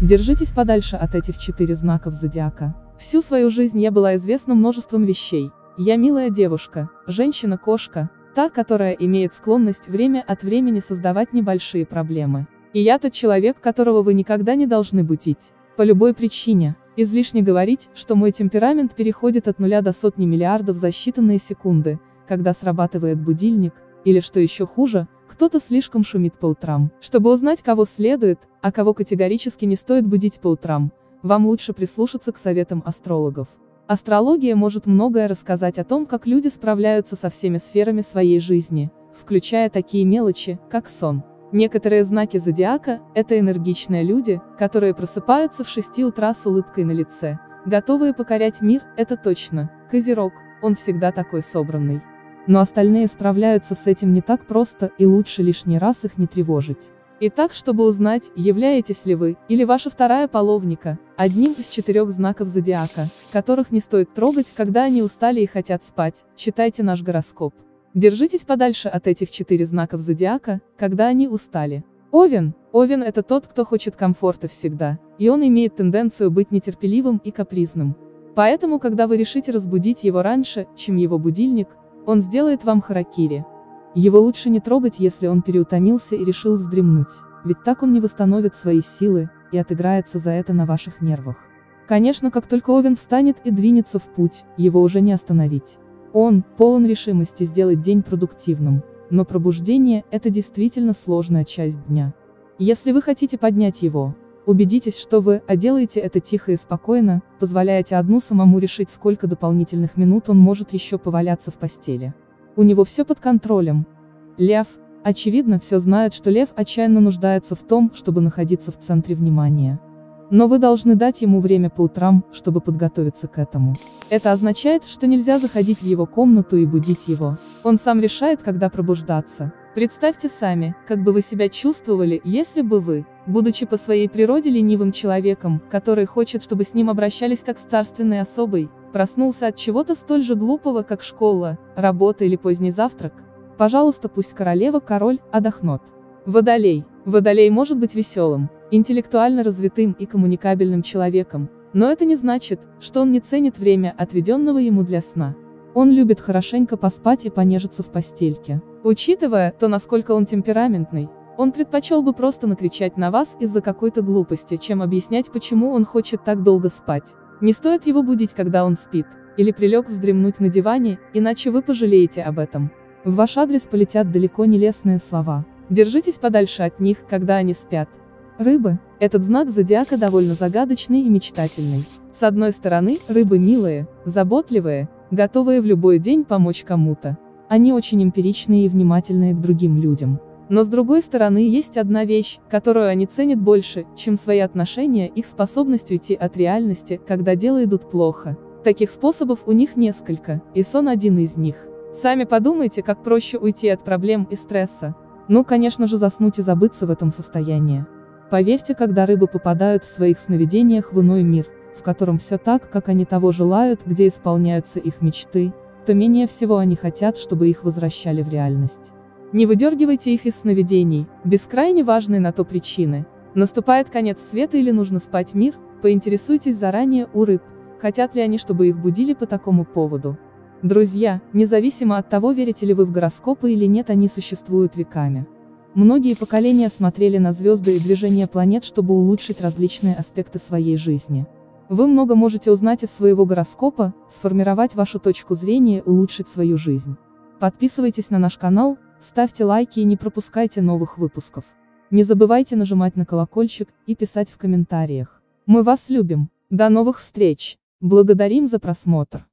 Держитесь подальше от этих четыре знаков зодиака. Всю свою жизнь я была известна множеством вещей. Я милая девушка, женщина-кошка, та, которая имеет склонность время от времени создавать небольшие проблемы. И я тот человек, которого вы никогда не должны будить. По любой причине. Излишне говорить, что мой темперамент переходит от нуля до сотни миллиардов за считанные секунды, когда срабатывает будильник, или что еще хуже, кто-то слишком шумит по утрам. Чтобы узнать, кого следует, а кого категорически не стоит будить по утрам, вам лучше прислушаться к советам астрологов. Астрология может многое рассказать о том, как люди справляются со всеми сферами своей жизни, включая такие мелочи, как сон. Некоторые знаки зодиака – это энергичные люди, которые просыпаются в 6 утра с улыбкой на лице, готовые покорять мир, это точно, Козерог, он всегда такой собранный. Но остальные справляются с этим не так просто, и лучше лишний раз их не тревожить. Итак, чтобы узнать, являетесь ли вы, или ваша вторая половника, одним из четырех знаков зодиака, которых не стоит трогать, когда они устали и хотят спать, читайте наш гороскоп. Держитесь подальше от этих четыре знаков зодиака, когда они устали. Овен. Овен это тот, кто хочет комфорта всегда, и он имеет тенденцию быть нетерпеливым и капризным. Поэтому, когда вы решите разбудить его раньше, чем его будильник, он сделает вам харакири. Его лучше не трогать, если он переутомился и решил вздремнуть, ведь так он не восстановит свои силы, и отыграется за это на ваших нервах. Конечно, как только Овен встанет и двинется в путь, его уже не остановить. Он полон решимости сделать день продуктивным, но пробуждение – это действительно сложная часть дня. Если вы хотите поднять его, убедитесь, что вы, а делаете это тихо и спокойно, позволяете одну самому решить, сколько дополнительных минут он может еще поваляться в постели. У него все под контролем. Лев, очевидно, все знает, что лев отчаянно нуждается в том, чтобы находиться в центре внимания. Но вы должны дать ему время по утрам, чтобы подготовиться к этому. Это означает, что нельзя заходить в его комнату и будить его. Он сам решает, когда пробуждаться. Представьте сами, как бы вы себя чувствовали, если бы вы, будучи по своей природе ленивым человеком, который хочет, чтобы с ним обращались как с царственной особой, проснулся от чего-то столь же глупого, как школа, работа или поздний завтрак. Пожалуйста, пусть королева, король, отдохнут. Водолей. Водолей может быть веселым, интеллектуально развитым и коммуникабельным человеком, но это не значит, что он не ценит время, отведенного ему для сна. Он любит хорошенько поспать и понежиться в постельке. Учитывая то, насколько он темпераментный, он предпочел бы просто накричать на вас из-за какой-то глупости, чем объяснять, почему он хочет так долго спать. Не стоит его будить, когда он спит, или прилег вздремнуть на диване, иначе вы пожалеете об этом. В ваш адрес полетят далеко не лестные слова. Держитесь подальше от них, когда они спят. Рыбы. Этот знак зодиака довольно загадочный и мечтательный. С одной стороны, рыбы милые, заботливые, готовые в любой день помочь кому-то. Они очень эмпиричные и внимательные к другим людям. Но с другой стороны есть одна вещь, которую они ценят больше, чем свои отношения, их способность уйти от реальности, когда дела идут плохо. Таких способов у них несколько, и сон один из них. Сами подумайте, как проще уйти от проблем и стресса. Ну, конечно же, заснуть и забыться в этом состоянии. Поверьте, когда рыбы попадают в своих сновидениях в иной мир, в котором все так, как они того желают, где исполняются их мечты, то менее всего они хотят, чтобы их возвращали в реальность. Не выдергивайте их из сновидений, без крайне важной на то причины. Наступает конец света или нужно спать мир, поинтересуйтесь заранее у рыб, хотят ли они, чтобы их будили по такому поводу. Друзья, независимо от того, верите ли вы в гороскопы или нет, они существуют веками. Многие поколения смотрели на звезды и движение планет, чтобы улучшить различные аспекты своей жизни. Вы много можете узнать из своего гороскопа, сформировать вашу точку зрения улучшить свою жизнь. Подписывайтесь на наш канал, ставьте лайки и не пропускайте новых выпусков. Не забывайте нажимать на колокольчик и писать в комментариях. Мы вас любим. До новых встреч. Благодарим за просмотр.